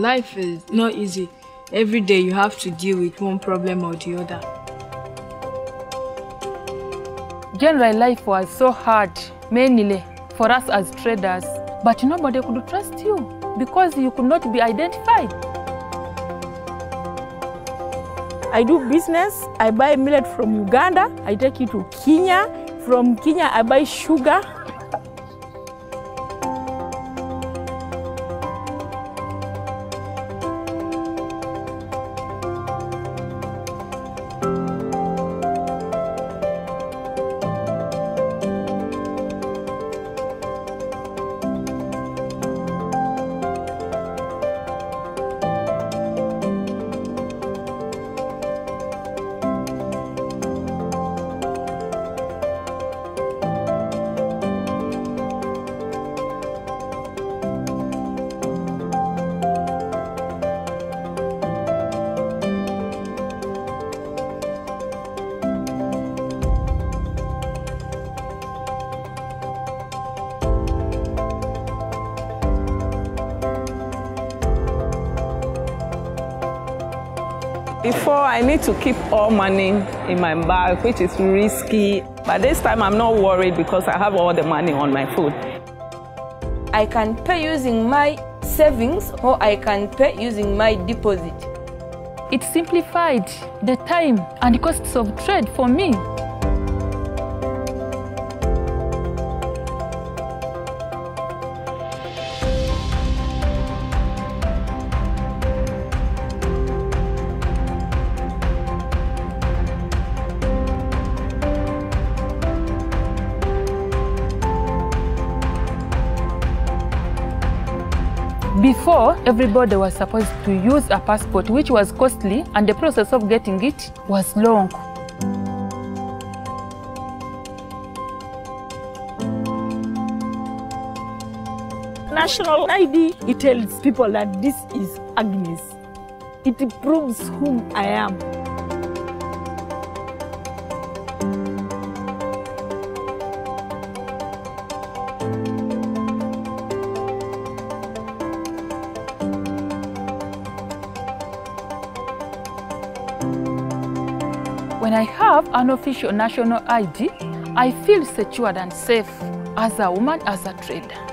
life is not easy. Every day you have to deal with one problem or the other. General life was so hard, mainly for us as traders. But nobody could trust you because you could not be identified. I do business. I buy millet from Uganda. I take it to Kenya. From Kenya, I buy sugar. I need to keep all money in my bag, which is risky. But this time, I'm not worried because I have all the money on my foot. I can pay using my savings or I can pay using my deposit. It simplified the time and costs of trade for me. Everybody was supposed to use a passport, which was costly, and the process of getting it was long. National ID, it tells people that this is Agnes. It proves whom I am. Have an official national ID, I feel secured and safe as a woman, as a trader.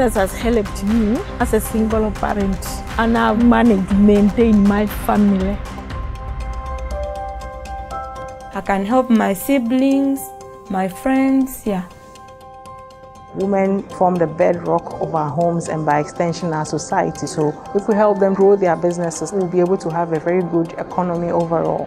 Business has helped me as a single parent and I've managed to maintain my family. I can help my siblings, my friends, yeah. Women form the bedrock of our homes and by extension our society. So if we help them grow their businesses, we'll be able to have a very good economy overall.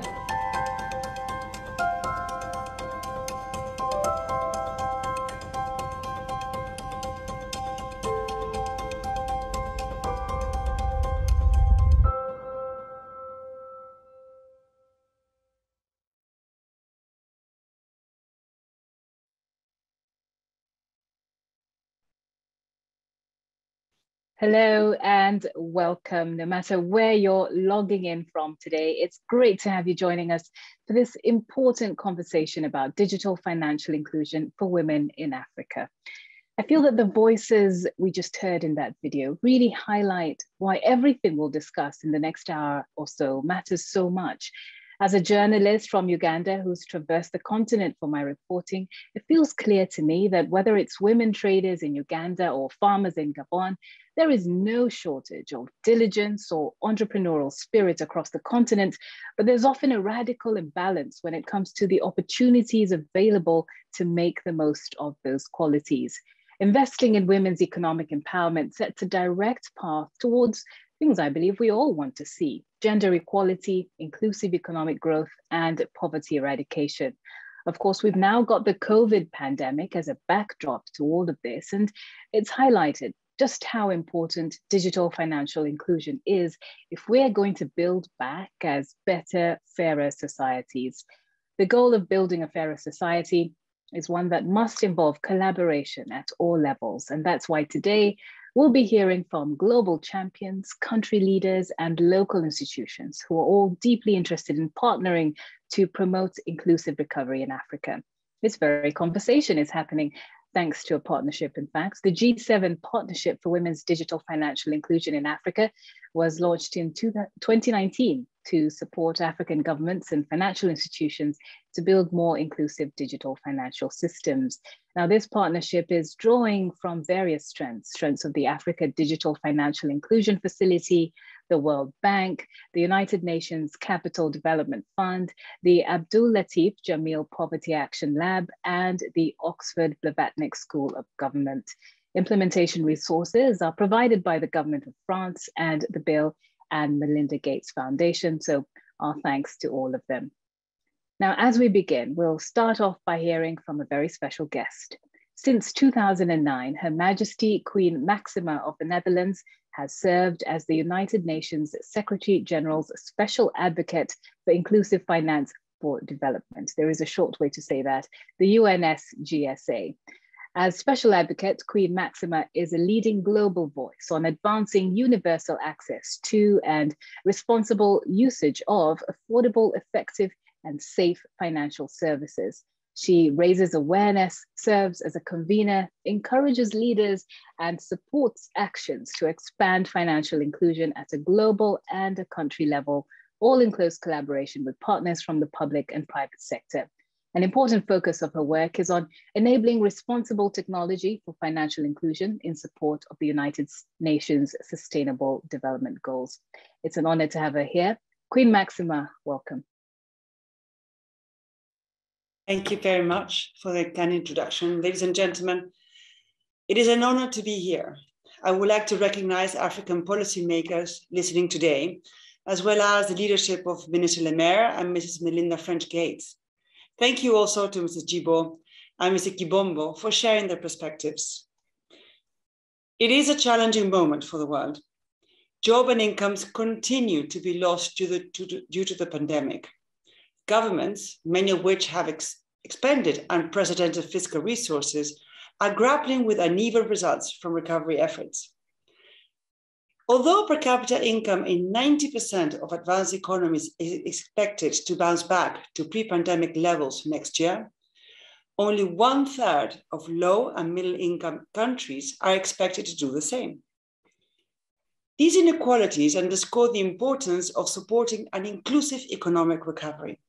Hello and welcome. No matter where you're logging in from today, it's great to have you joining us for this important conversation about digital financial inclusion for women in Africa. I feel that the voices we just heard in that video really highlight why everything we'll discuss in the next hour or so matters so much. As a journalist from Uganda who's traversed the continent for my reporting, it feels clear to me that whether it's women traders in Uganda or farmers in Gabon, there is no shortage of diligence or entrepreneurial spirit across the continent, but there's often a radical imbalance when it comes to the opportunities available to make the most of those qualities. Investing in women's economic empowerment sets a direct path towards things I believe we all want to see gender equality, inclusive economic growth, and poverty eradication. Of course, we've now got the COVID pandemic as a backdrop to all of this, and it's highlighted just how important digital financial inclusion is if we're going to build back as better, fairer societies. The goal of building a fairer society is one that must involve collaboration at all levels. And that's why today we'll be hearing from global champions, country leaders, and local institutions who are all deeply interested in partnering to promote inclusive recovery in Africa. This very conversation is happening thanks to a partnership, in fact. The G7 Partnership for Women's Digital Financial Inclusion in Africa was launched in 2019 to support African governments and financial institutions to build more inclusive digital financial systems. Now, this partnership is drawing from various strengths, strengths of the Africa Digital Financial Inclusion Facility, the World Bank, the United Nations Capital Development Fund, the Abdul Latif Jameel Poverty Action Lab, and the Oxford Blavatnik School of Government. Implementation resources are provided by the government of France and the Bill and Melinda Gates Foundation. So our thanks to all of them. Now, as we begin, we'll start off by hearing from a very special guest. Since 2009, Her Majesty Queen Maxima of the Netherlands has served as the United Nations Secretary General's Special Advocate for Inclusive Finance for Development. There is a short way to say that, the UNSGSA. As Special Advocate, Queen Maxima is a leading global voice on advancing universal access to and responsible usage of affordable, effective, and safe financial services. She raises awareness, serves as a convener, encourages leaders, and supports actions to expand financial inclusion at a global and a country level, all in close collaboration with partners from the public and private sector. An important focus of her work is on enabling responsible technology for financial inclusion in support of the United Nations Sustainable Development Goals. It's an honor to have her here. Queen Maxima, welcome. Thank you very much for the kind introduction. Ladies and gentlemen, it is an honor to be here. I would like to recognize African policymakers listening today, as well as the leadership of Minister Le Maire and Mrs. Melinda French Gates. Thank you also to Mrs. Djibo and Mr. Kibombo for sharing their perspectives. It is a challenging moment for the world. Job and incomes continue to be lost due, to, due to the pandemic governments, many of which have ex expended unprecedented fiscal resources, are grappling with uneven results from recovery efforts. Although per capita income in 90% of advanced economies is expected to bounce back to pre pandemic levels next year, only one third of low and middle income countries are expected to do the same. These inequalities underscore the importance of supporting an inclusive economic recovery.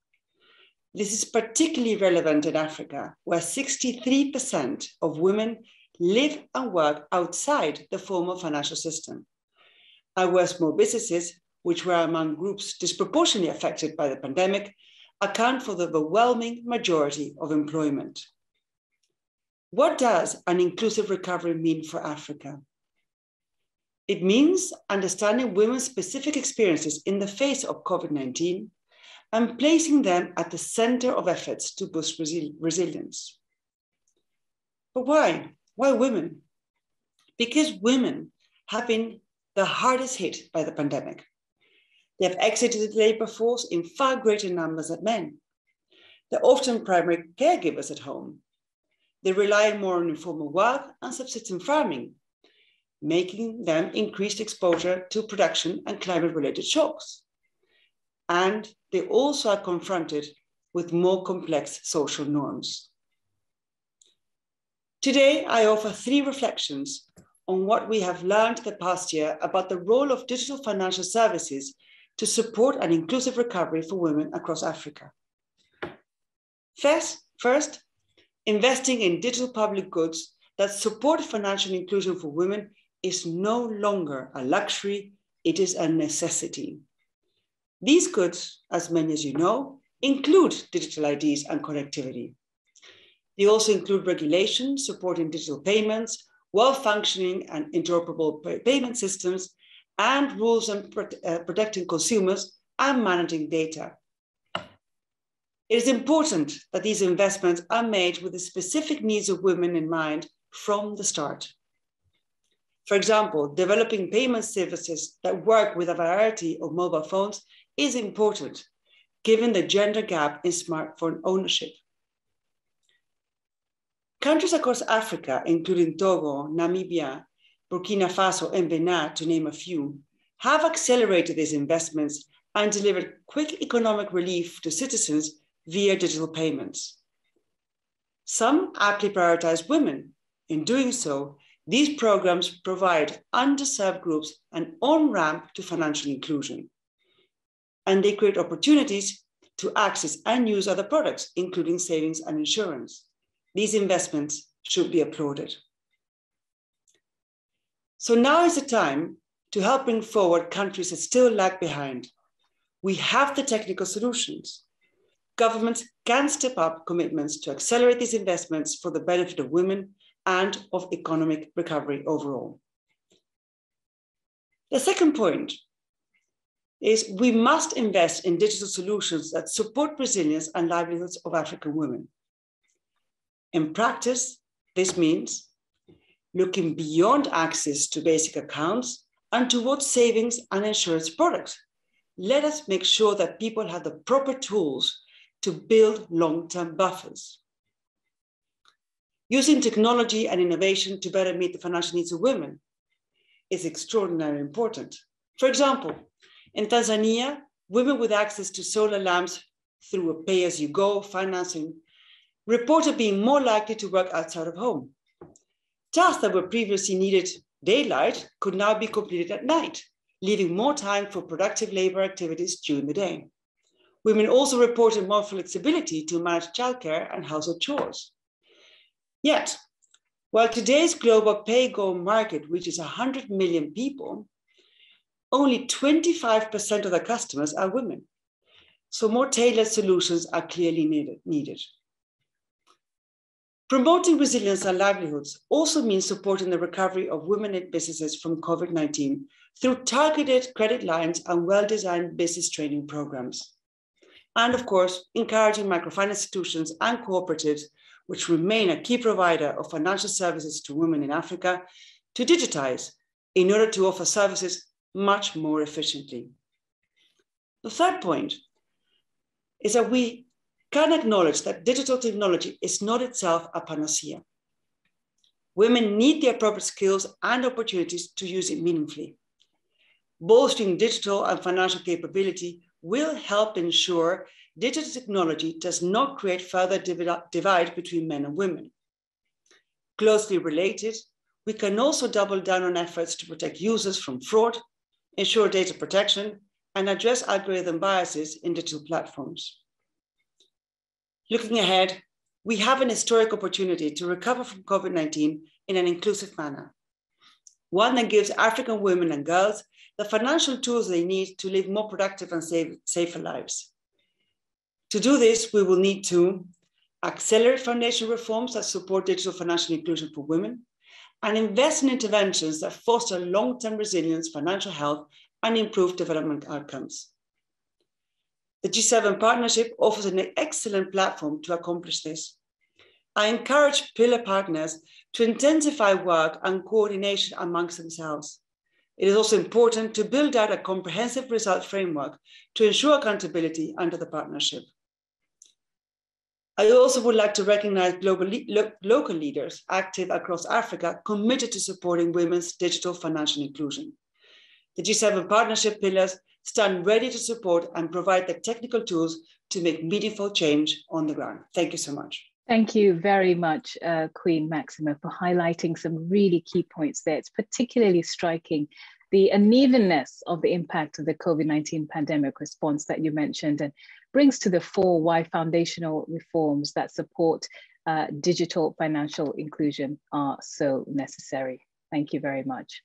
This is particularly relevant in Africa, where 63% of women live and work outside the formal financial system. And where small businesses, which were among groups disproportionately affected by the pandemic, account for the overwhelming majority of employment. What does an inclusive recovery mean for Africa? It means understanding women's specific experiences in the face of COVID 19 and placing them at the center of efforts to boost resi resilience. But why? Why women? Because women have been the hardest hit by the pandemic. They have exited the labor force in far greater numbers than men. They're often primary caregivers at home. They rely more on informal work and subsistence farming, making them increased exposure to production and climate related shocks and they also are confronted with more complex social norms. Today, I offer three reflections on what we have learned the past year about the role of digital financial services to support an inclusive recovery for women across Africa. First, first, investing in digital public goods that support financial inclusion for women is no longer a luxury, it is a necessity. These goods, as many as you know, include digital IDs and connectivity. They also include regulations supporting digital payments, well-functioning and interoperable payment systems, and rules on uh, protecting consumers and managing data. It is important that these investments are made with the specific needs of women in mind from the start. For example, developing payment services that work with a variety of mobile phones is important, given the gender gap in smartphone ownership. Countries across Africa, including Togo, Namibia, Burkina Faso, and Benin, to name a few, have accelerated these investments and delivered quick economic relief to citizens via digital payments. Some aptly prioritize women. In doing so, these programs provide underserved groups an on-ramp to financial inclusion. And they create opportunities to access and use other products, including savings and insurance. These investments should be applauded. So now is the time to help bring forward countries that still lag behind. We have the technical solutions. Governments can step up commitments to accelerate these investments for the benefit of women and of economic recovery overall. The second point is we must invest in digital solutions that support resilience and livelihoods of African women. In practice, this means looking beyond access to basic accounts and towards savings and insurance products. Let us make sure that people have the proper tools to build long-term buffers using technology and innovation to better meet the financial needs of women is extraordinarily important. For example, in Tanzania, women with access to solar lamps through a pay-as-you-go financing reported being more likely to work outside of home. Tasks that were previously needed daylight could now be completed at night, leaving more time for productive labor activities during the day. Women also reported more flexibility to manage childcare and household chores. Yet, while today's global pay-go market reaches 100 million people, only 25% of the customers are women. So more tailored solutions are clearly needed. Promoting resilience and livelihoods also means supporting the recovery of women-led businesses from COVID-19 through targeted credit lines and well-designed business training programs. And of course, encouraging microfinance institutions and cooperatives which remain a key provider of financial services to women in Africa, to digitize in order to offer services much more efficiently. The third point is that we can acknowledge that digital technology is not itself a panacea. Women need the appropriate skills and opportunities to use it meaningfully. Bolstering digital and financial capability will help ensure digital technology does not create further divide between men and women. Closely related, we can also double down on efforts to protect users from fraud, ensure data protection, and address algorithm biases in digital platforms. Looking ahead, we have an historic opportunity to recover from COVID-19 in an inclusive manner, one that gives African women and girls the financial tools they need to live more productive and safe, safer lives. To do this, we will need to accelerate foundation reforms that support digital financial inclusion for women, and invest in interventions that foster long-term resilience, financial health, and improve development outcomes. The G7 partnership offers an excellent platform to accomplish this. I encourage pillar partners to intensify work and coordination amongst themselves. It is also important to build out a comprehensive result framework to ensure accountability under the partnership. I also would like to recognize global lo local leaders active across Africa committed to supporting women's digital financial inclusion. The G7 partnership pillars stand ready to support and provide the technical tools to make meaningful change on the ground. Thank you so much. Thank you very much, uh, Queen Maxima, for highlighting some really key points there. It's particularly striking the unevenness of the impact of the COVID-19 pandemic response that you mentioned and brings to the fore why foundational reforms that support uh, digital financial inclusion are so necessary. Thank you very much.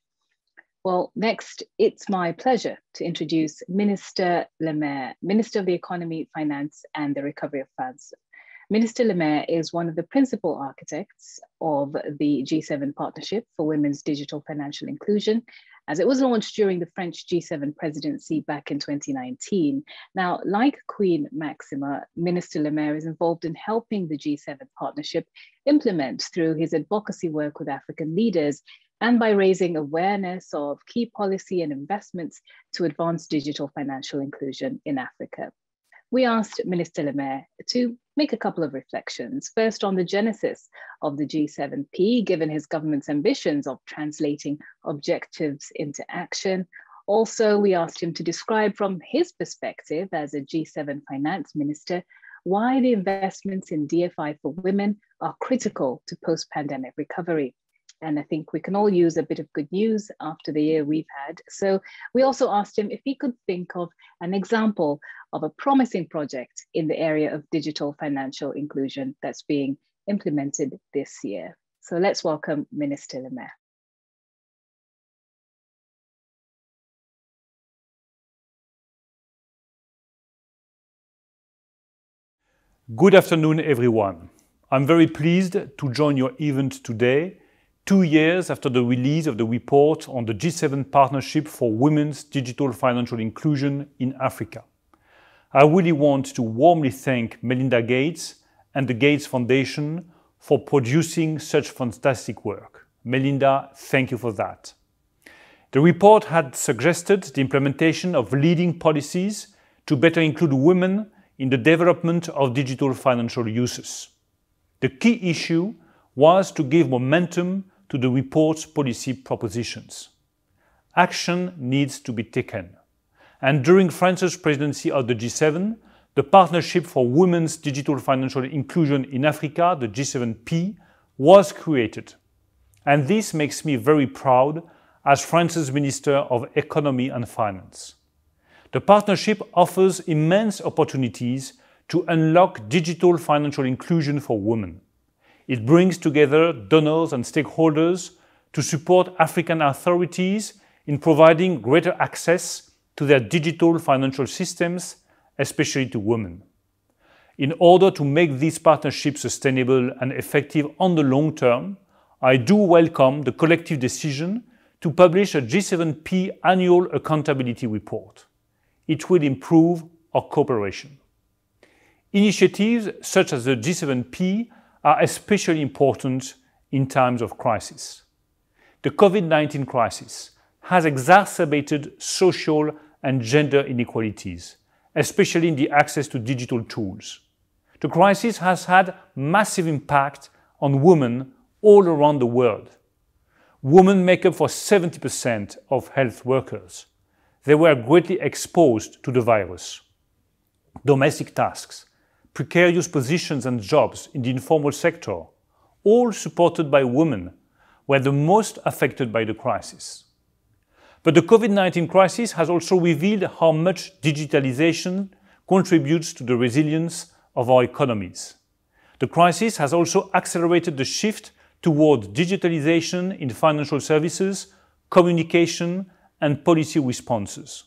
Well, next, it's my pleasure to introduce Minister Le Maire, Minister of the Economy, Finance and the Recovery of Funds. Minister Le Maire is one of the principal architects of the G7 Partnership for Women's Digital Financial Inclusion as it was launched during the French G7 presidency back in 2019. Now, like Queen Maxima, Minister Le Maire is involved in helping the G7 partnership implement through his advocacy work with African leaders and by raising awareness of key policy and investments to advance digital financial inclusion in Africa. We asked Minister Le Maire to make a couple of reflections. First, on the genesis of the G7P, given his government's ambitions of translating objectives into action. Also, we asked him to describe from his perspective as a G7 finance minister why the investments in DFI for women are critical to post pandemic recovery. And I think we can all use a bit of good news after the year we've had. So we also asked him if he could think of an example of a promising project in the area of digital financial inclusion that's being implemented this year. So let's welcome Minister Le Maire. Good afternoon, everyone. I'm very pleased to join your event today two years after the release of the report on the G7 Partnership for Women's Digital Financial Inclusion in Africa. I really want to warmly thank Melinda Gates and the Gates Foundation for producing such fantastic work. Melinda, thank you for that. The report had suggested the implementation of leading policies to better include women in the development of digital financial uses. The key issue was to give momentum to the report's policy propositions. Action needs to be taken. And during France's presidency of the G7, the Partnership for Women's Digital Financial Inclusion in Africa, the G7P, was created. And this makes me very proud as France's Minister of Economy and Finance. The partnership offers immense opportunities to unlock digital financial inclusion for women. It brings together donors and stakeholders to support African authorities in providing greater access to their digital financial systems, especially to women. In order to make this partnership sustainable and effective on the long term, I do welcome the collective decision to publish a G7P annual accountability report. It will improve our cooperation. Initiatives such as the G7P are especially important in times of crisis. The COVID-19 crisis has exacerbated social and gender inequalities, especially in the access to digital tools. The crisis has had massive impact on women all around the world. Women make up for 70% of health workers. They were greatly exposed to the virus. Domestic tasks, precarious positions and jobs in the informal sector, all supported by women, were the most affected by the crisis. But the COVID-19 crisis has also revealed how much digitalization contributes to the resilience of our economies. The crisis has also accelerated the shift toward digitalization in financial services, communication, and policy responses.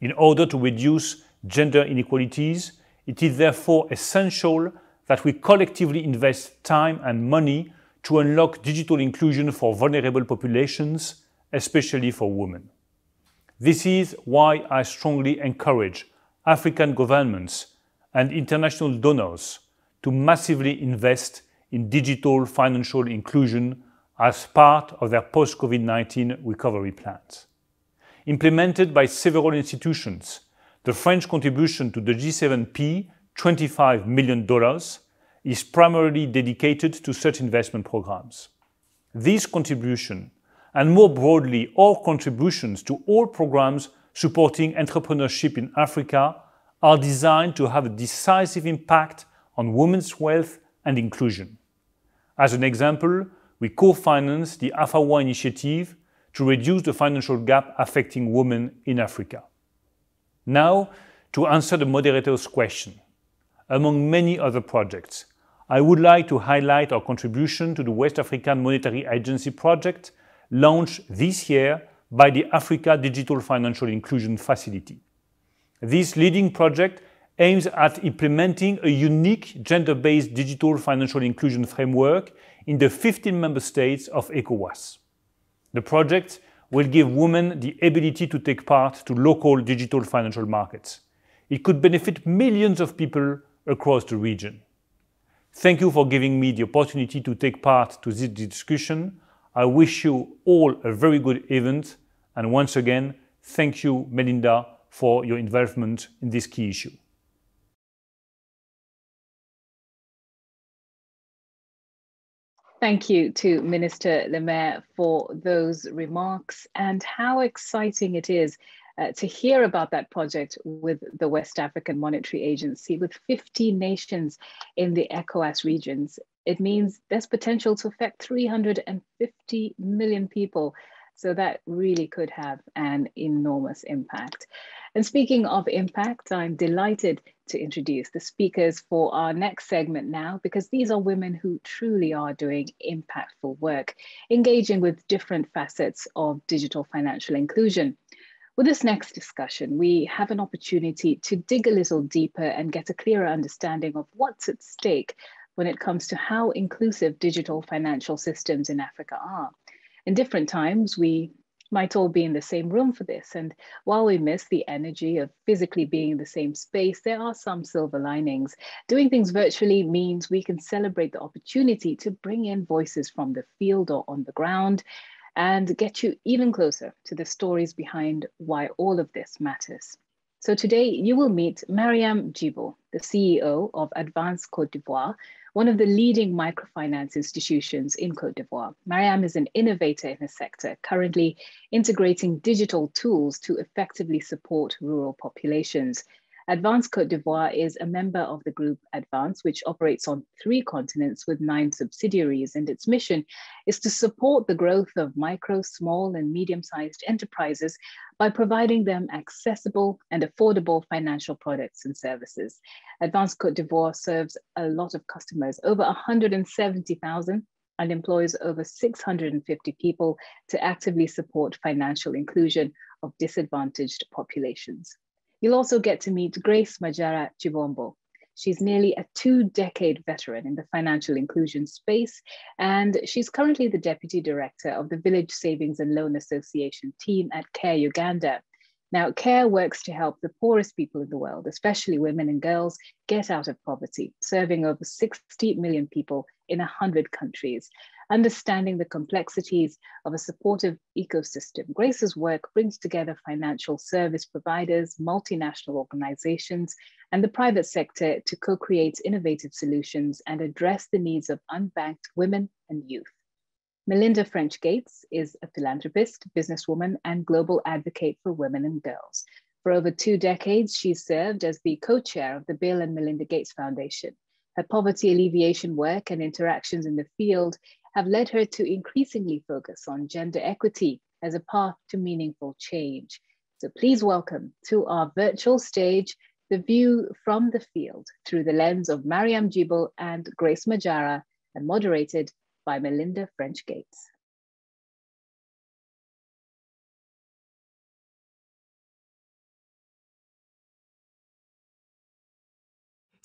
In order to reduce gender inequalities, it is therefore essential that we collectively invest time and money to unlock digital inclusion for vulnerable populations, especially for women. This is why I strongly encourage African governments and international donors to massively invest in digital financial inclusion as part of their post-COVID-19 recovery plans. Implemented by several institutions, the French contribution to the G7P, $25 million, is primarily dedicated to such investment programs. This contribution, and more broadly, all contributions to all programs supporting entrepreneurship in Africa, are designed to have a decisive impact on women's wealth and inclusion. As an example, we co-finance the AFAWA initiative to reduce the financial gap affecting women in Africa. Now, to answer the moderator's question. Among many other projects, I would like to highlight our contribution to the West African Monetary Agency project launched this year by the Africa Digital Financial Inclusion Facility. This leading project aims at implementing a unique gender-based digital financial inclusion framework in the 15 member states of ECOWAS. The project will give women the ability to take part to local digital financial markets. It could benefit millions of people across the region. Thank you for giving me the opportunity to take part to this discussion. I wish you all a very good event. And once again, thank you, Melinda, for your involvement in this key issue. Thank you to Minister Le Maire for those remarks and how exciting it is uh, to hear about that project with the West African Monetary Agency with 50 nations in the ECOWAS regions. It means there's potential to affect 350 million people so that really could have an enormous impact. And speaking of impact, I'm delighted to introduce the speakers for our next segment now, because these are women who truly are doing impactful work, engaging with different facets of digital financial inclusion. With this next discussion, we have an opportunity to dig a little deeper and get a clearer understanding of what's at stake when it comes to how inclusive digital financial systems in Africa are in different times, we might all be in the same room for this. And while we miss the energy of physically being in the same space, there are some silver linings. Doing things virtually means we can celebrate the opportunity to bring in voices from the field or on the ground and get you even closer to the stories behind why all of this matters. So today you will meet Mariam Djibo, the CEO of Advans Cote d'Ivoire, one of the leading microfinance institutions in Cote d'Ivoire. Mariam is an innovator in the sector, currently integrating digital tools to effectively support rural populations. Advans Cote d'Ivoire is a member of the group Advans, which operates on three continents with nine subsidiaries. And its mission is to support the growth of micro, small, and medium sized enterprises by providing them accessible and affordable financial products and services. Advans Cote d'Ivoire serves a lot of customers, over 170,000 and employs over 650 people to actively support financial inclusion of disadvantaged populations. You'll also get to meet Grace Majara Kibombo. She's nearly a two decade veteran in the financial inclusion space, and she's currently the deputy director of the Village Savings and Loan Association team at CARE Uganda. Now, CARE works to help the poorest people in the world, especially women and girls, get out of poverty, serving over 60 million people in 100 countries understanding the complexities of a supportive ecosystem. Grace's work brings together financial service providers, multinational organizations, and the private sector to co-create innovative solutions and address the needs of unbanked women and youth. Melinda French Gates is a philanthropist, businesswoman, and global advocate for women and girls. For over two decades, she served as the co-chair of the Bill and Melinda Gates Foundation. Her poverty alleviation work and interactions in the field have led her to increasingly focus on gender equity as a path to meaningful change. So please welcome to our virtual stage the view from the field through the lens of Mariam Djibo and Grace Majara and moderated by Melinda French Gates.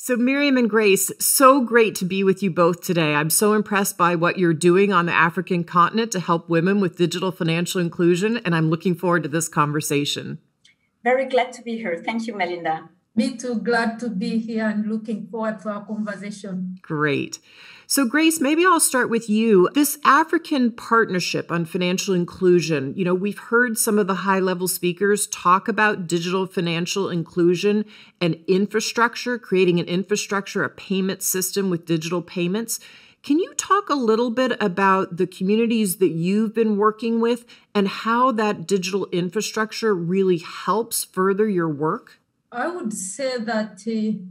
So, Miriam and Grace, so great to be with you both today. I'm so impressed by what you're doing on the African continent to help women with digital financial inclusion, and I'm looking forward to this conversation. Very glad to be here. Thank you, Melinda. Me too, glad to be here and looking forward to our conversation. Great. So, Grace, maybe I'll start with you. This African partnership on financial inclusion, you know, we've heard some of the high level speakers talk about digital financial inclusion and infrastructure, creating an infrastructure, a payment system with digital payments. Can you talk a little bit about the communities that you've been working with and how that digital infrastructure really helps further your work? I would say that. Uh,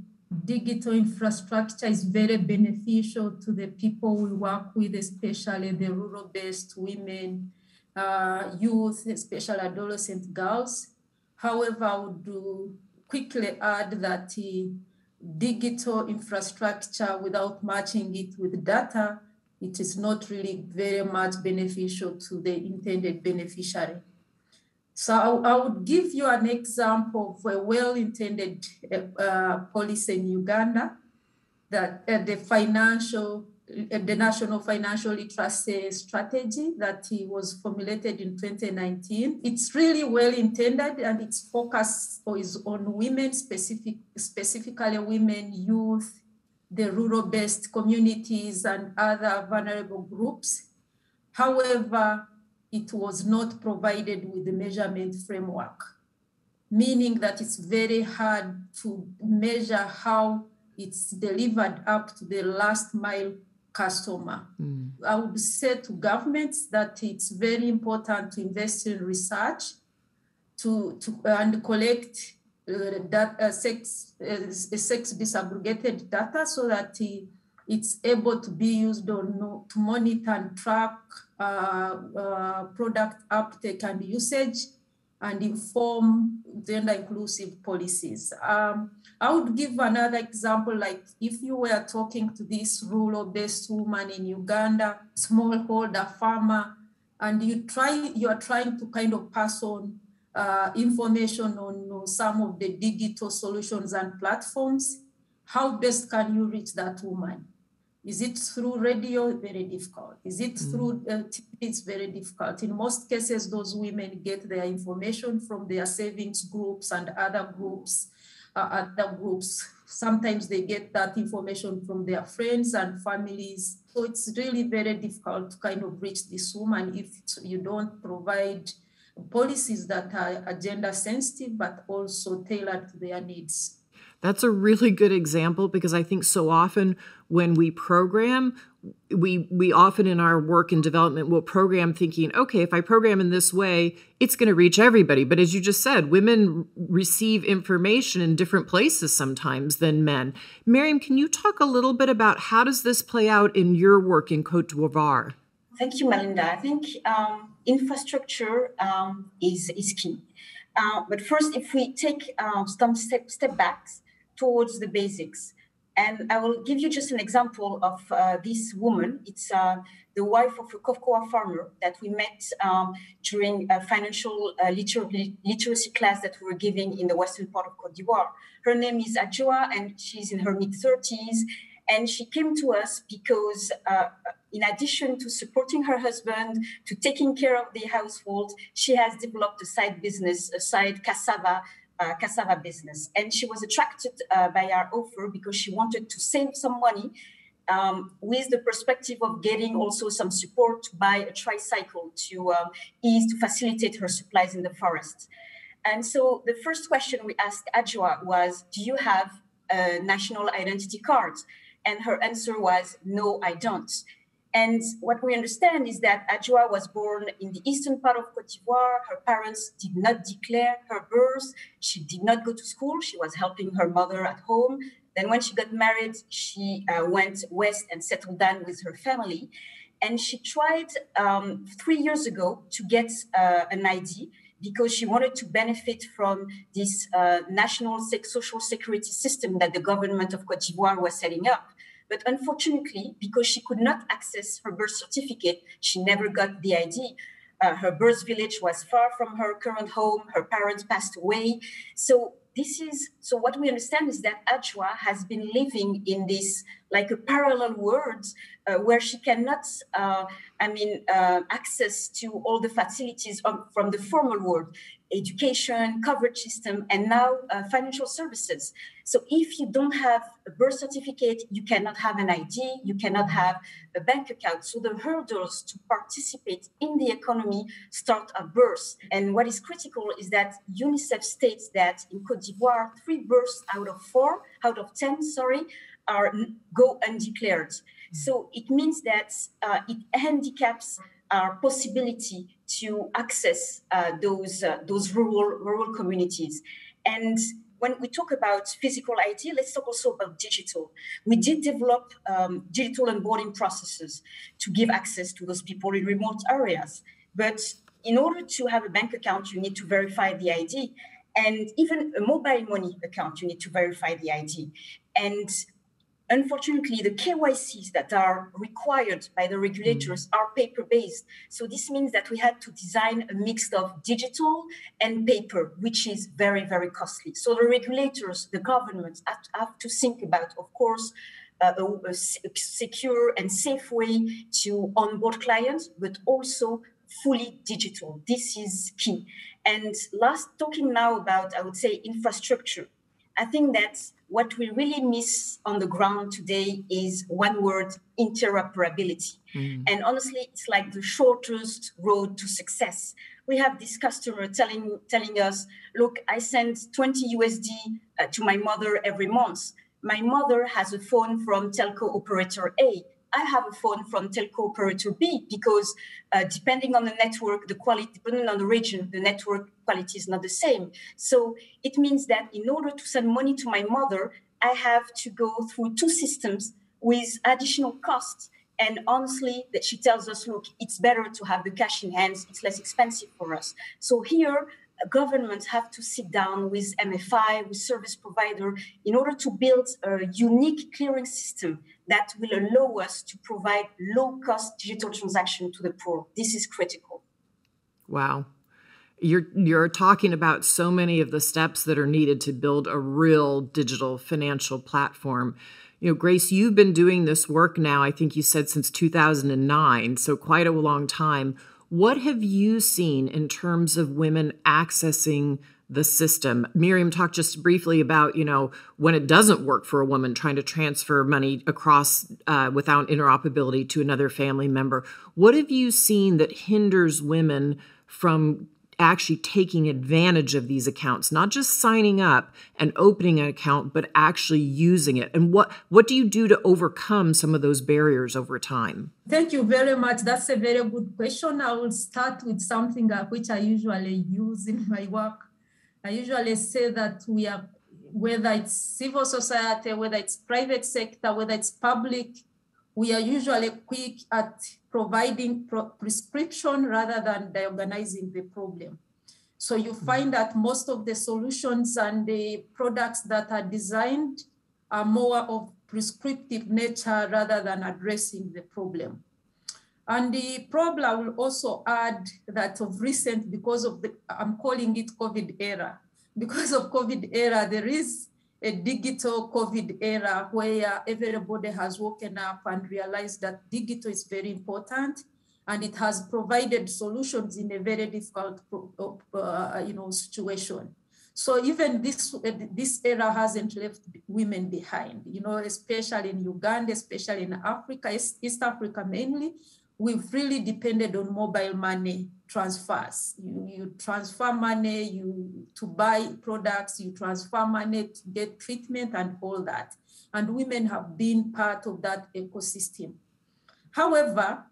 digital infrastructure is very beneficial to the people we work with, especially the rural based women, uh, youth, especially adolescent girls. However, I would quickly add that uh, digital infrastructure without matching it with data, it is not really very much beneficial to the intended beneficiary. So I, I, would give you an example of a well-intended uh, policy in Uganda that uh, the financial the National Financial Literacy Strategy that was formulated in 2019. It's really well intended and its focus is on women, specific, specifically women, youth, the rural-based communities and other vulnerable groups. However, it was not provided with the measurement framework, meaning that it's very hard to measure how it's delivered up to the last mile customer. Mm. I would say to governments that it's very important to invest in research to, to and collect uh, that, uh, sex, uh, sex disaggregated data so that it's able to be used on, to monitor and track uh, uh, product uptake and usage and inform gender inclusive policies. Um, I would give another example, like if you were talking to this rural-based woman in Uganda, smallholder farmer, and you try, you are trying to kind of pass on uh, information on some of the digital solutions and platforms, how best can you reach that woman? Is it through radio? Very difficult. Is it mm. through uh, TV? It's very difficult. In most cases, those women get their information from their savings groups and other groups. Uh, other groups. Sometimes they get that information from their friends and families. So it's really very difficult to kind of reach this woman if you don't provide policies that are agenda sensitive but also tailored to their needs. That's a really good example because I think so often when we program, we we often in our work and development will program thinking, okay, if I program in this way, it's going to reach everybody. But as you just said, women receive information in different places sometimes than men. Miriam, can you talk a little bit about how does this play out in your work in Cote d'Ivoire? Thank you, Melinda. I think um, infrastructure um, is is key. Uh, but first, if we take uh, some step, step backs, towards the basics. And I will give you just an example of uh, this woman. It's uh, the wife of a cocoa farmer that we met um, during a financial uh, liter- literacy class that we were giving in the western part of Cote d'Ivoire. Her name is Adjoa, and she's in her mid 30s. And she came to us because, uh, in addition to supporting her husband, to taking care of the household, she has developed a side business, a side cassava uh, cassava business. And she was attracted uh, by our offer because she wanted to save some money um, with the perspective of getting also some support to buy a tricycle to um, ease, to facilitate her supplies in the forest. And so the first question we asked Adjoa was, Do you have a national identity card? And her answer was, No, I don't. And what we understand is that Adjoa was born in the eastern part of Cote d'Ivoire. Her parents did not declare her birth. She did not go to school. She was helping her mother at home. Then, when she got married, she uh, went west and settled down with her family. And she tried um, three years ago to get uh, an ID because she wanted to benefit from this uh, national social security system that the government of Cote d'Ivoire was setting up. But unfortunately, because she could not access her birth certificate, she never got the ID. Uh, her birth village was far from her current home. Her parents passed away. So this is so what we understand is that Adjoa has been living in this like a parallel world uh, where she cannot, uh, I mean, uh, access to all the facilities of, from the formal world education, coverage system, and now uh, financial services. So if you don't have a birth certificate, you cannot have an ID, you cannot have a bank account. So the hurdles to participate in the economy start at birth. And what is critical is that UNICEF states that in Cote d'Ivoire, three births out of four, out of 10, sorry, are go undeclared. So it means that uh, it handicaps our possibility to access uh, those uh, those rural rural communities. And when we talk about physical ID, let's talk also about digital. We did develop um, digital onboarding processes to give access to those people in remote areas. But in order to have a bank account, you need to verify the ID. And even a mobile money account, you need to verify the ID. And Unfortunately, the KYCs that are required by the regulators mm. are paper based. So this means that we had to design a mix of digital and paper, which is very, very costly. So the regulators, the governments have, have to think about, of course, a, a, secure and safe way to onboard clients, but also fully digital. This is key. And last, talking now about, I would say, infrastructure. I think that what we really miss on the ground today is one word interoperability. Mm. And honestly, it's like the shortest road to success. We have this customer telling, telling us, look, I send 20 USD uh, to my mother every month. My mother has a phone from telco operator A. I have a phone from telco operator B because uh, depending on the network, the quality, depending on the region, the network quality is not the same. So it means that in order to send money to my mother, I have to go through two systems with additional costs. And honestly, that she tells us, look, it's better to have the cash in hands. It's less expensive for us. So here, governments have to sit down with MFI, with service provider, in order to build a unique clearing system that will allow us to provide low-cost digital transaction to the poor. This is critical. Wow. You're you're talking about so many of the steps that are needed to build a real digital financial platform. You know, Grace, you've been doing this work now, I think you said since 2009, so quite a long time. What have you seen in terms of women accessing the system? Miriam talked just briefly about, you know, when it doesn't work for a woman trying to transfer money across uh, without interoperability to another family member. What have you seen that hinders women from actually taking advantage of these accounts? Not just signing up and opening an account but actually using it. And what what do you do to overcome some of those barriers over time? Thank you very much. That's a very good question. I will start with something uh, which i usually use in my work i usually say that we are whether it's civil society whether it's private sector whether it's public we are usually quick at providing pro- prescription rather than diagnosing the problem. So you mm-hmm. find that most of the solutions and the products that are designed are more of prescriptive nature rather than addressing the problem. And the problem, I will also add that of recent, because of the, I'm calling it COVID era, because of COVID era, there is a digital COVID era where everybody has woken up and realized that digital is very important and it has provided solutions in a very difficult uh, you know, situation. So even this, this era hasn't left women behind, you know, especially in Uganda, especially in Africa, East Africa mainly, we've really depended on mobile money transfers. You, you transfer money you to buy products, you transfer money to get treatment and all that. And women have been part of that ecosystem. However,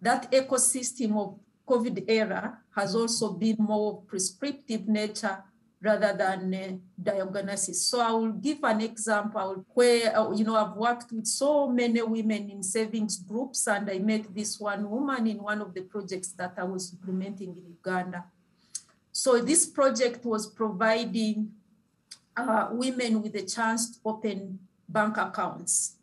that ecosystem of COVID era has also been more prescriptive nature rather than uh, diagnosis. So I will give an example where, uh, you know, I've worked with so many women in savings groups and I met this one woman in one of the projects that I was implementing in Uganda. So this project was providing uh, women with a chance to open bank accounts.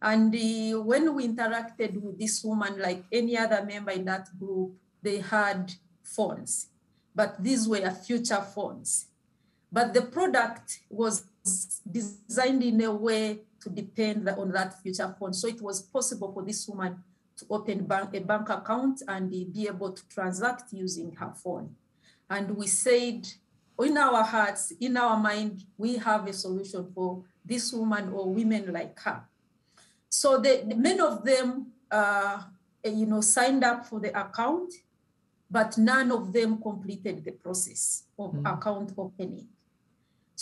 And uh, when we interacted with this woman, like any other member in that group, they had phones, but these were future phones but the product was designed in a way to depend on that future fund. So it was possible for this woman to open bank, a bank account and be able to transact using her phone. And we said, in our hearts, in our mind, we have a solution for this woman or women like her. So the, many of them, uh, you know, signed up for the account, but none of them completed the process of mm. account opening.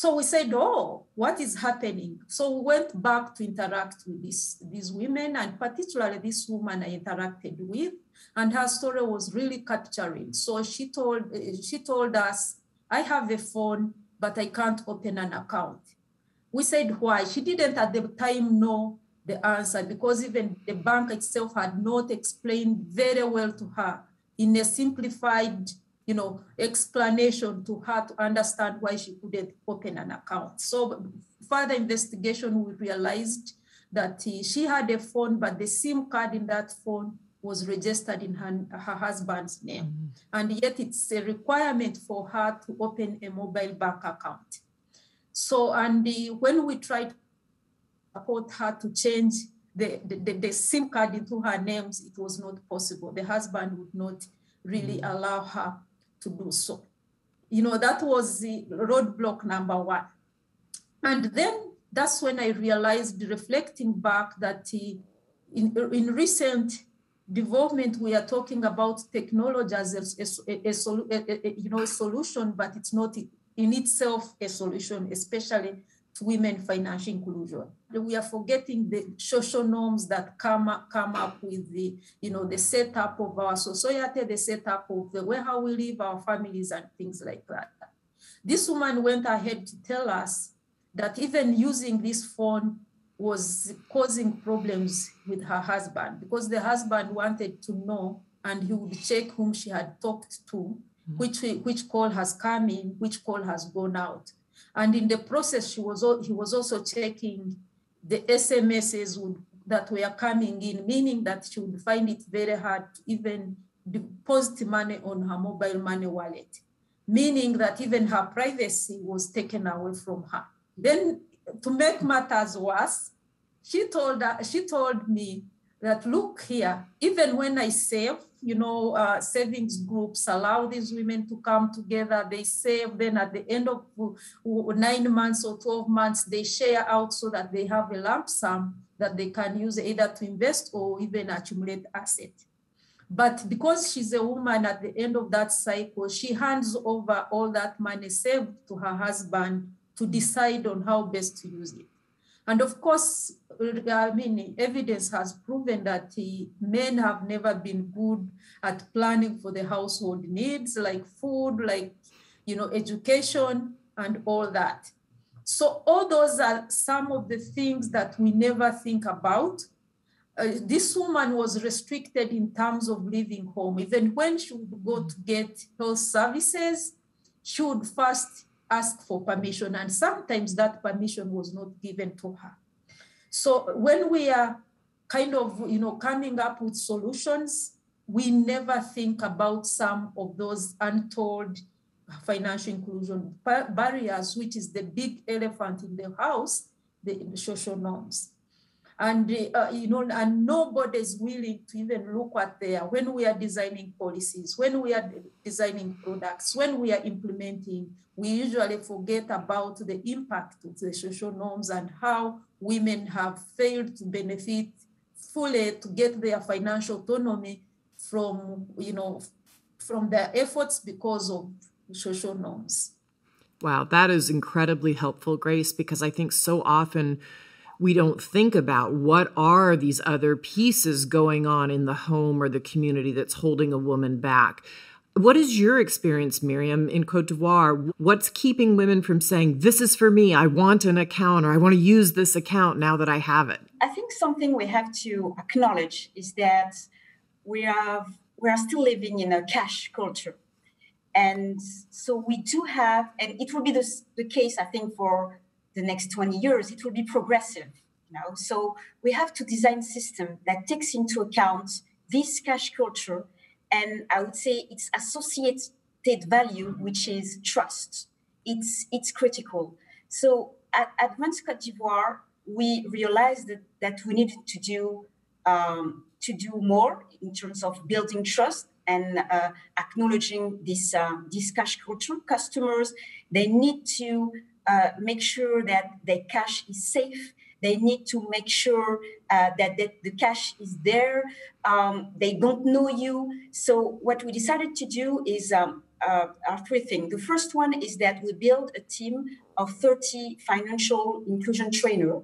So we said, oh, what is happening? So we went back to interact with this, these women and particularly this woman I interacted with and her story was really capturing. So she told, she told us, I have a phone, but I can't open an account. We said why. She didn't at the time know the answer because even the bank itself had not explained very well to her in a simplified you know, explanation to her to understand why she couldn't open an account. So further investigation, we realized that she had a phone, but the SIM card in that phone was registered in her, her husband's name. Mm-hmm. And yet it's a requirement for her to open a mobile bank account. So, and the, when we tried to support her to change the, the, the, SIM card into her names, it was not possible. The husband would not really mm. allow her to do so. You know, that was the roadblock number one. And then that's when I realized, reflecting back, that uh, in, in recent development, we are talking about technology as a, a, a, a, you know, a solution, but it's not in itself a solution, especially women financial inclusion. We are forgetting the social norms that come up, come up with the, you know, the setup of our society, the setup of the way how we live our families and things like that. This woman went ahead to tell us that even using this phone was causing problems with her husband because the husband wanted to know and he would check whom she had talked to, mm-hmm. which, which call has come in, which call has gone out. And in the process, she was, he was also checking the SMSs would, that were coming in, meaning that she would find it very hard to even deposit money on her mobile money wallet, meaning that even her privacy was taken away from her. Then to make matters worse, she told, she told me that, look here, even when I save, you know, uh, savings groups allow these women to come together. They save, then at the end of nine months or 12 months, they share out so that they have a lump sum that they can use either to invest or even accumulate asset. But because she's a woman at the end of that cycle, she hands over all that money saved to her husband to decide on how best to use it. And of course, I mean, evidence has proven that men have never been good at planning for the household needs, like food, like, you know, education, and all that. So all those are some of the things that we never think about. Uh, this woman was restricted in terms of leaving home. Even when she would go to get health services, she would first ask for permission, and sometimes that permission was not given to her. So when we are kind of, you know, coming up with solutions, we never think about some of those untold financial inclusion barriers, which is the big elephant in the house, the, social norms and uh, you know and nobody is willing to even look at there when we are designing policies when we are designing products when we are implementing we usually forget about the impact of the social norms and how women have failed to benefit fully to get their financial autonomy from you know from their efforts because of social norms. Wow that is incredibly helpful grace because i think so often we don't think about what are these other pieces going on in the home or the community that's holding a woman back. What is your experience, Miriam, in Cote d'Ivoire? What's keeping women from saying, This is for me, I want an account, or I want to use this account now that I have it? I think something we have to acknowledge is that we have we are still living in a cash culture. And so we do have, and it will be the, the case, I think, for the next 20 years, it will be progressive. You know? So we have to design system that takes into account this cash culture and I would say its associated value, which is trust. It's, it's critical. So at Advans Cote d'Ivoire, we realized that, that we needed to do um, to do more in terms of building trust and uh, acknowledging this uh, this cash culture. Customers they need to uh, make sure that the cash is safe. They need to make sure uh, that the, cash is there. Um, they don't know you. So what we decided to do is um, uh, three things. The first one is that we build a team of 30 financial inclusion trainer.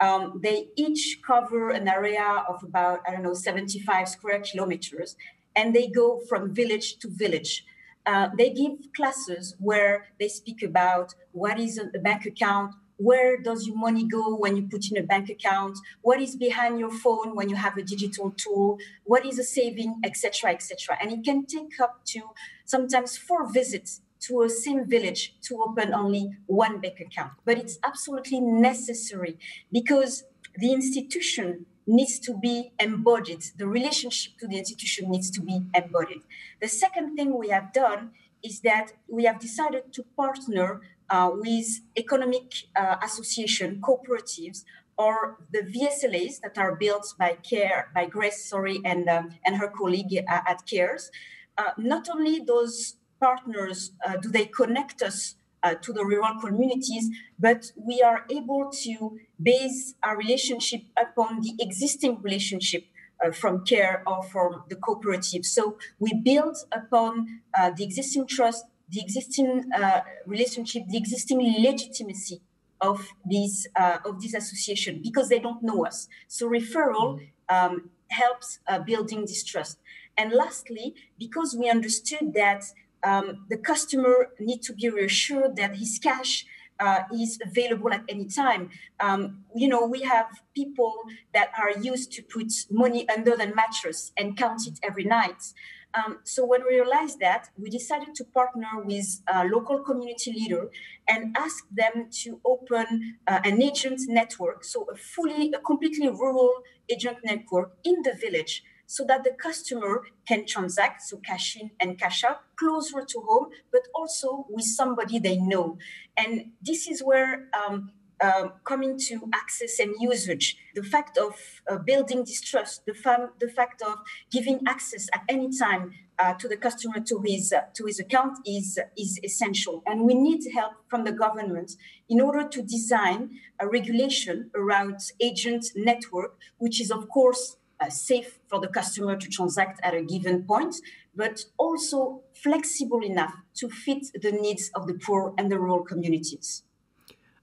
Um, they each cover an area of about, I don't know, 75 square kilometers, and they go from village to village. Uh, they give classes where they speak about what is a bank account, where does your money go when you put in a bank account, what is behind your phone when you have a digital tool, what is a saving, etc., etc. And it can take up to sometimes four visits to a same village to open only one bank account. But it's absolutely necessary because the institution needs to be embodied. The relationship to the institution needs to be embodied. The second thing we have done is that we have decided to partner uh, with economic uh, association cooperatives or the VSLAs that are built by Care, by Grace, sorry, and um, and her colleague at Cares. Uh, not only those partners uh, do they connect us uh, to the rural communities, but we are able to base our relationship upon the existing relationship uh, from care or from the cooperative. So we build upon uh, the existing trust, the existing uh, relationship, the existing legitimacy of these uh, of this association because they don't know us. So referral um, helps uh, building this trust. And lastly, because we understood that um, the customer need to be reassured that his cash uh, is available at any time. Um, you know, we have people that are used to put money under the mattress and count it every night. Um, so when we realized that, we decided to partner with a local community leader and ask them to open uh, an agent network, so a fully, a completely rural agent network in the village so that the customer can transact, so cash in and cash out closer to home, but also with somebody they know. And this is where um, uh, coming to access and usage, the fact of uh, building this trust, the, fam- the fact of giving access at any time uh, to the customer to his uh, to his account is is essential, and we need help from the government in order to design a regulation around agent network, which is of course uh, safe for the customer to transact at a given point, but also flexible enough to fit the needs of the poor and the rural communities.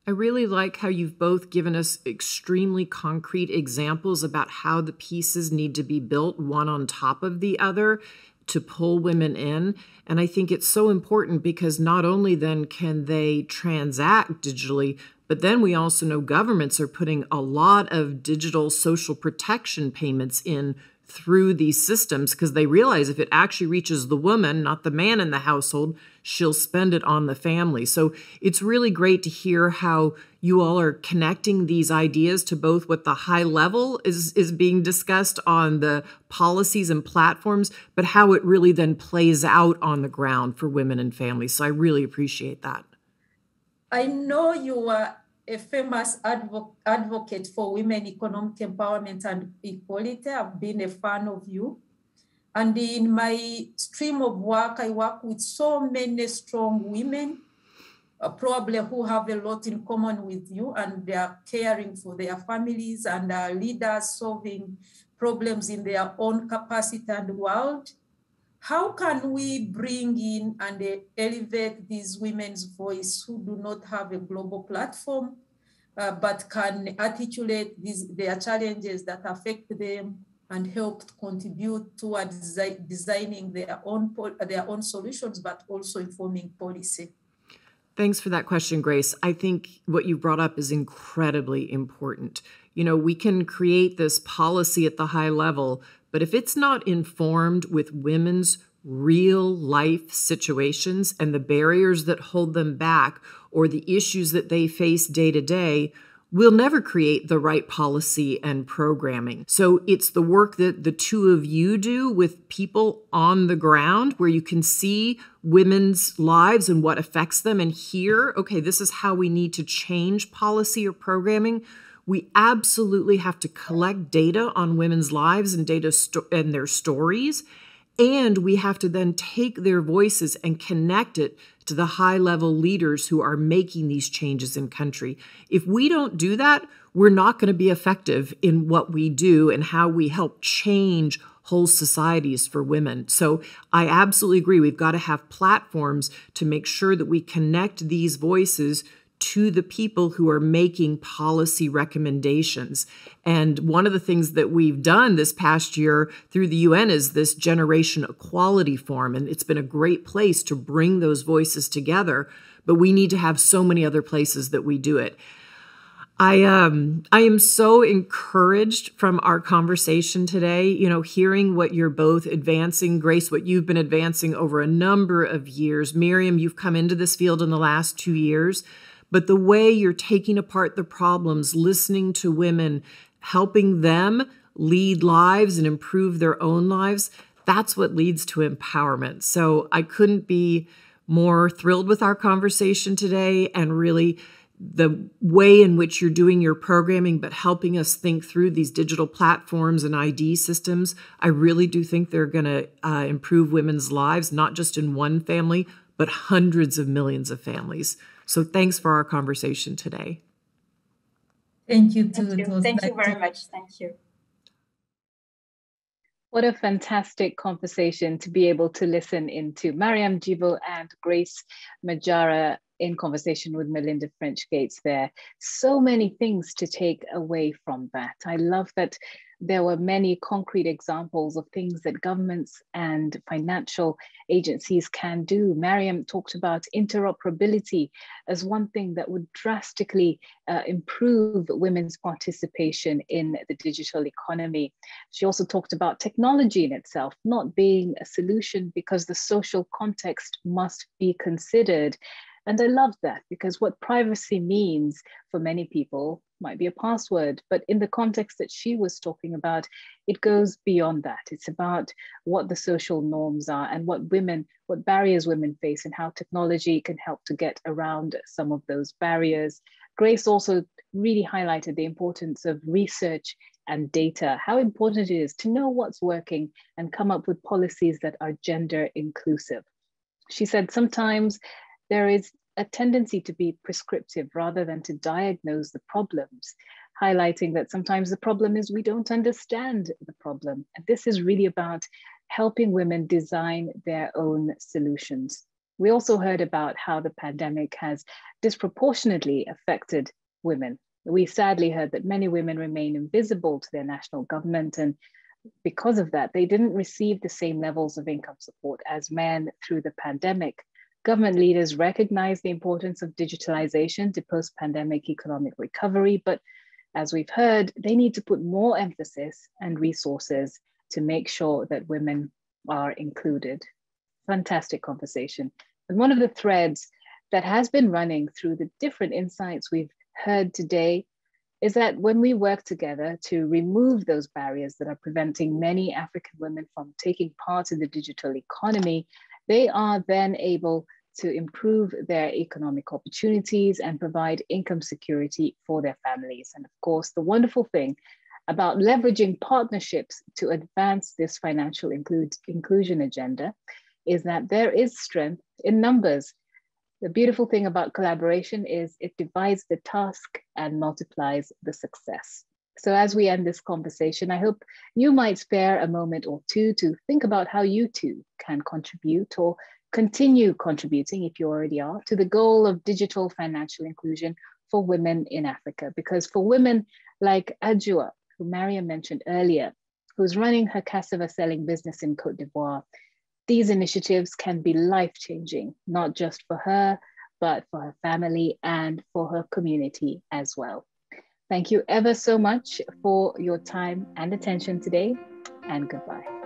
I really like how you've both given us extremely concrete examples about how the pieces need to be built one on top of the other to pull women in. And I think it's so important because not only then can they transact digitally, but then we also know governments are putting a lot of digital social protection payments in through these systems because they realize if it actually reaches the woman, not the man in the household, she'll spend it on the family. So it's really great to hear how you all are connecting these ideas to both what the high level is is being discussed on the policies and platforms, but how it really then plays out on the ground for women and families. So I really appreciate that. I know you are a famous advo- advocate for women economic empowerment and equality. I've been a fan of you. And in my stream of work, I work with so many strong women, uh, probably who have a lot in common with you, and they are caring for their families and are leaders solving problems in their own capacity and world. How can we bring in and elevate these women's voice who do not have a global platform, uh, but can articulate these, their challenges that affect them and help contribute towards desi- designing their own, their own solutions, but also informing policy? Thanks for that question, Grace. I think what you brought up is incredibly important. You know, we can create this policy at the high level, but if it's not informed with women's real life situations and the barriers that hold them back or the issues that they face day to day, we'll never create the right policy and programming. So it's the work that the two of you do with people on the ground where you can see women's lives and what affects them and hear, okay, this is how we need to change policy or programming we absolutely have to collect data on women's lives and data and their stories and we have to then take their voices and connect it to the high level leaders who are making these changes in country if we don't do that we're not going to be effective in what we do and how we help change whole societies for women. So I absolutely agree. We've got to have platforms to make sure that we connect these voices to the people who are making policy recommendations. And one of the things that we've done this past year through the UN is this Generation Equality Forum. And it's been a great place to bring those voices together. But we need to have so many other places that we do it. I um I am so encouraged from our conversation today, you know, hearing what you're both advancing, Grace, what you've been advancing over a number of years. Miriam, you've come into this field in the last 2 years but the way you're taking apart the problems, listening to women, helping them lead lives and improve their own lives, that's what leads to empowerment. So I couldn't be more thrilled with our conversation today and really the way in which you're doing your programming, but helping us think through these digital platforms and ID systems, I really do think they're going to uh, improve women's lives, not just in one family, but hundreds of millions of families. So thanks for our conversation today. Thank you. Thank you, Thank you very much. Thank you. What a fantastic conversation to be able to listen into. Mariam Djibo and Grace Majara in conversation with Melinda French Gates there. So many things to take away from that. I love that there were many concrete examples of things that governments and financial agencies can do. Mariam talked about interoperability as one thing that would drastically uh, improve women's participation in the digital economy. She also talked about technology in itself not being a solution because the social context must be considered. And I love that because what privacy means for many people might be a password, but in the context that she was talking about, it goes beyond that. It's about what the social norms are and what women, what barriers women face, and how technology can help to get around some of those barriers. Grace also really highlighted the importance of research and data, how important it is to know what's working and come up with policies that are gender inclusive. She said sometimes there is a tendency to be prescriptive rather than to diagnose the problems, highlighting that sometimes the problem is we don't understand the problem. And this is really about helping women design their own solutions. We also heard about how the pandemic has disproportionately affected women. We sadly heard that many women remain invisible to their national government and because of that, they didn't receive the same levels of income support as men through the pandemic. Government leaders recognize the importance of digitalization to post pandemic economic recovery, but as we've heard, they need to put more emphasis and resources to make sure that women are included. Fantastic conversation. And one of the threads that has been running through the different insights we've heard today is that when we work together to remove those barriers that are preventing many African women from taking part in the digital economy, they are then able to improve their economic opportunities and provide income security for their families. And of course, the wonderful thing about leveraging partnerships to advance this financial include, inclusion agenda is that there is strength in numbers. The beautiful thing about collaboration is it divides the task and multiplies the success. So, as we end this conversation, I hope you might spare a moment or two to think about how you too can contribute or continue contributing, if you already are, to the goal of digital financial inclusion for women in Africa. Because for women like Adjoa, who Mariam mentioned earlier, who's running her cassava selling business in Cote d'Ivoire, these initiatives can be life changing, not just for her, but for her family and for her community as well. Thank you ever so much for your time and attention today, and goodbye.